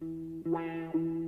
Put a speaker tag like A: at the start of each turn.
A: Wow.